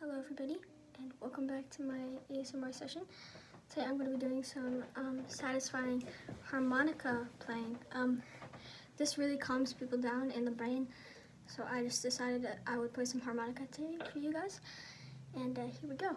Hello everybody and welcome back to my ASMR session. Today I'm going to be doing some um, satisfying harmonica playing. Um, this really calms people down in the brain so I just decided that I would play some harmonica today for you guys and uh, here we go.